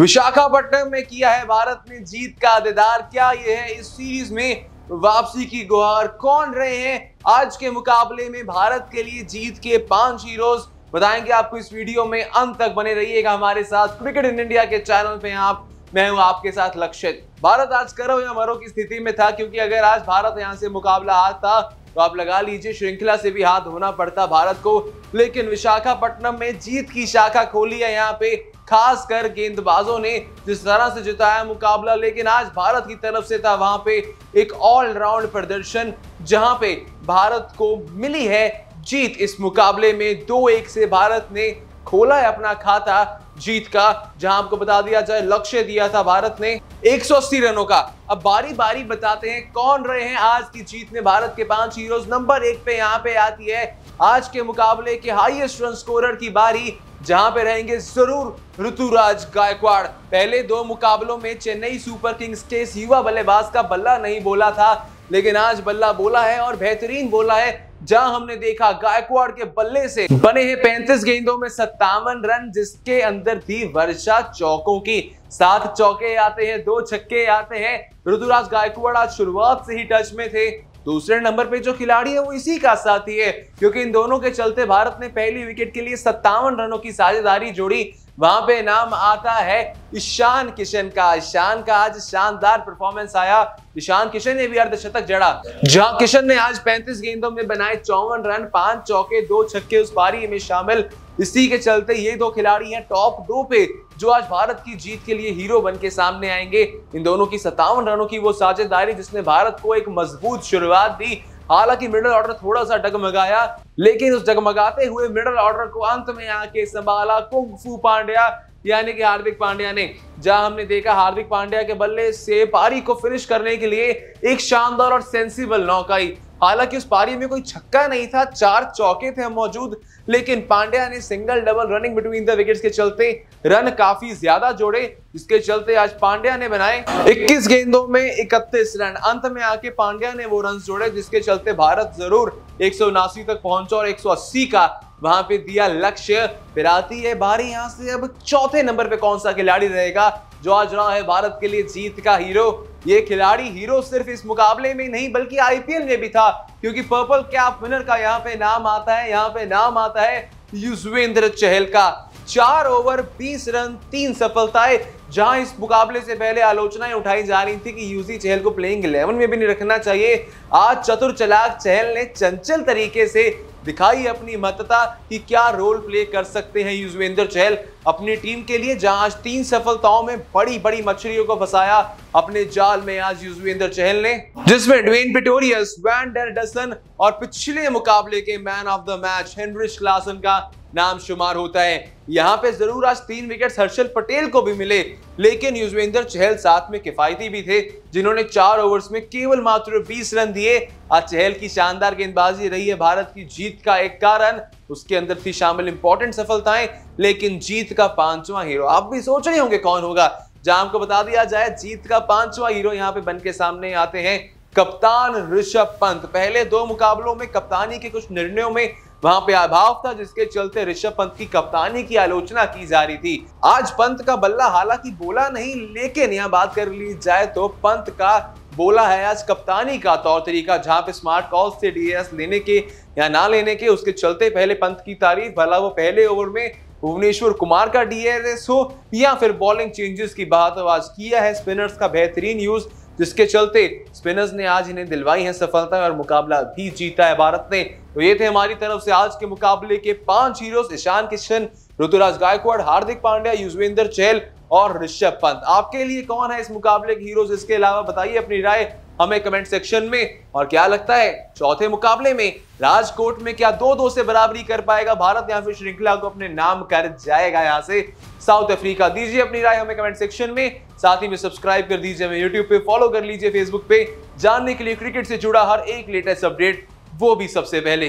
विशाखापट्टनम में किया है भारत ने जीत का दीदार क्या ये है? इस सीरीज़ में वापसी की गुहार कौन रहे हैं? आज के मुकाबले में भारत के लिए जीत के पाँच हीरोज बताएँगे आपको इस वीडियो में अंत तक बने रहिएगा हमारे साथ। क्रिकेट इन इंडिया के चैनल पे आप, मैं हूँ आपके साथ लक्षित। भारत आज करो या मरो की स्थिति में था, क्योंकि अगर आज भारत यहाँ से मुकाबला आता तो आप लगा लीजिए श्रृंखला से भी हाथ धोना पड़ता भारत को। लेकिन विशाखापट्टनम में जीत की शाखा खोली है यहाँ पे। खास कर गेंदबाजों ने जिस तरह से जिताया मुकाबला, लेकिन आज भारत की तरफ़ से था वहाँ पे एक ऑलराउंड प्रदर्शन, जहाँ पे भारत को मिली है जीत। इस मुकाबले में दो एक से भारत ने खोला है अपना खाता। जीत का, जहाँ आपको बता दिया जाए, लक्ष्य दिया था भारत ने 180 रनों का। अब बारी बारी बताते हैं, कौन रहे हैं आज की जीत में भारत के पाँच हीरोज नंबर एक पे यहाँ पे आती है, आज के मुकाबले के हाईएस्ट रन स्कोरर की बारी, जहाँ पे रहेंगे ज़रूर ऋतुराज गायकवाड़। पहले दो मुकाबलों में चेन्नई सुपर किंग्स के युवा बल्लेबाज का बल्ला नहीं बोला था, लेकिन आज बल्ला बोला है और बेहतरीन बोला है। जहाँ हमने देखा गायकवाड़ के बल्ले से बने हैं पैंतीस गेंदों में सत्तावन रन, जिसके अंदर थी वर्षा चौकों की। सात चौके आते हैं, दो छक्के आते हैं। ऋतुराज गायकवाड़ आज शुरुआत से ही टच में थे। दूसरे नंबर पे जो खिलाड़ी है, वो इसी का साथी है, क्योंकि इन दोनों के चलते भारत ने पहली विकेट के लिए सत्तावन रनों की साझेदारी जोड़ी। वहाँ पे नाम आता है ईशान किशन का। ईशान का आज शानदार परफॉर्मेंस आया। ईशान किशन ने भी अर्धशतक जड़ा। जहाँ किशन ने आज 35 गेंदों में बनाए चौवन रन, पाँच चौके, दो छक्के, उस पारी में शामिल। इसी के चलते ये दो खिलाड़ी हैं टॉप दो पे, जो आज भारत की जीत के लिए हीरो बन के सामने आएँगे। इन दोनों की सत्तावन रनों की वो साझेदारी जिसने भारत को एक मज़बूत शुरुआत दी। हालाँकि मिडल ऑर्डर थोड़ा सा डगमगाया, लेकिन उस डगमगाते हुए मिडल ऑर्डर को अंत में आके संभाला कुंग पांड्या, यानी कि हार्दिक पांड्या ने, जहाँ हमने देखा हार्दिक पांड्या के बल्ले से पारी को फिनिश करने के लिए एक शानदार और सेंसिबल नौकाई हालाँकि उस पारी में कोई छक्का नहीं था, चार चौके थे मौजूद, लेकिन पांड्या ने single double running between the wickets के चलते रन काफ़ी ज़्यादा जोड़े, जिसके चलते आज पांड्या ने बनाए 21 गेंदों में 31 रन। अंत में आके पांड्या ने वो रन जोड़े, जिसके चलते भारत ज़रूर एक सौ उनासी तक पहुँचा और 180 का वहाँ पे दिया लक्ष्य। फिर आती है बारी यहाँ से, अब चौथे नंबर पे कौन सा खिलाड़ी रहेगा? जो आज रहा है भारत के लिए जीत का हीरो। ये खिलाड़ी हीरो सिर्फ़ इस मुकाबले में नहीं, बल्कि आईपीएल में भी था, क्योंकि पर्पल कैप विनर का यहाँ पे नाम आता है, यहाँ पे नाम आता है युजवेंद्र चहल का चार ओवर 20 रन, तीन सफलताएँ, जहाँ इस मुकाबले से पहले आलोचनाएँ उठाई जा रही थी कि यूसी चहल को प्लेइंग इलेवन में भी नहीं रखना चाहिए। आज चतुर चलाक चहल ने चंचल तरीके से दिखाई अपनी महत्ता कि क्या रोल प्ले कर सकते हैं युजवेंद्र चहल। अपनी टीम के लिए जहाँ आज तीन सफलताओं में बड़ी बड़ी मछलियों को फंसाया, अपने जाल में आज युजवेंद्र चहल ने। जिसमें ड्वेन पिटोरियस वैन डेर और पिछले मुकाबले के man of the match Heinrich Klaasen का नाम शुमार होता है। यहाँ पे ज़रूर आज तीन विकेट हर्षल पटेल को भी मिले, लेकिन युजवेंद्र चहल साथ में किफायती भी थे, जिन्होंने चार ओवर्स में केवल मात्र 20 रन दिए। आज चहल की शानदार गेंदबाजी रही है भारत की जीत का एक कारण। उसके अंदर थी शामिल इंपॉर्टेंट सफलताएँ, लेकिन जीत का पांचवा हीरो आप भी सोच रहे होंगे कौन होगा? जहाँ आपको बता दिया जाए, जीत का पांचवा हीरो यहाँ पे बन के सामने आते हैं। कप्तान ऋषभ पंत। पहले दो मुकाबलों में कप्तानी के कुछ निर्णयों में वहाँ पे अभाव था, जिसके चलते ऋषभ पंत की कप्तानी की आलोचना की जा रही थी। आज पंत का बल्ला हालाँकि बोला नहीं, लेकिन यहाँ बात कर ली जाए तो पंत का बोला है आज कप्तानी का तौर तरीका, जहाँ पे स्मार्ट कॉल से डीएस लेने के या ना लेने के, उसके चलते पहले पंत की तारीफ़, भला वो पहले ओवर में भुवनेश्वर कुमार का डीएस हो या फिर बॉलिंग चेंजेस की बात आज किया है, स्पिनर्स का बेहतरीन यूज़। जिसके चलते स्पिनर्स ने आज इन्हें दिलवाई है सफलता और मुकाबला भी जीता है भारत ने। तो ये थे हमारी तरफ़ से आज के मुकाबले के पाँच हीरो ईशान किशन, ऋतुराज गायकवाड़, हार्दिक पांड्या, युजवेंद्र चहल और ऋषभ पंत। आपके लिए कौन है इस मुकाबले के हीरोज इसके अलावा बताइए अपनी राय। हमें कमेंट सेक्शन में। और क्या लगता है, चौथे मुकाबले में राजकोट में क्या दो दो से बराबरी कर पाएगा भारत? या फिर श्रृंखला को अपने नाम कर जाएगा यहाँ से। साउथ अफ्रीका, दीजिए अपनी राय हमें कमेंट सेक्शन में। साथ ही में सब्सक्राइब कर दीजिए हमें यूट्यूब पे। फॉलो कर लीजिए फेसबुक पे। जानने के लिए क्रिकेट से जुड़ा हर एक लेटेस्ट अपडेट वो भी सबसे पहले।